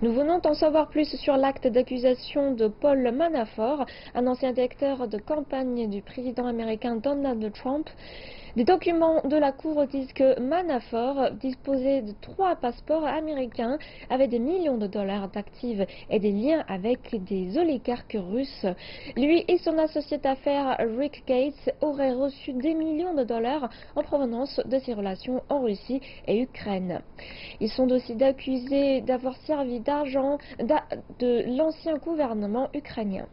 Nous venons d'en savoir plus sur l'acte d'accusation de Paul Manafort, un ancien directeur de campagne du président américain Donald Trump. Des documents de la Cour disent que Manafort disposait de trois passeports américains avec des millions de dollars d'actifs et des liens avec des oligarques russes. Lui et son associé d'affaires Rick Gates auraient reçu des millions de dollars en provenance de ses relations en Russie et Ukraine. Ils sont aussi accusés d'avoir servi d'argent de l'ancien gouvernement ukrainien.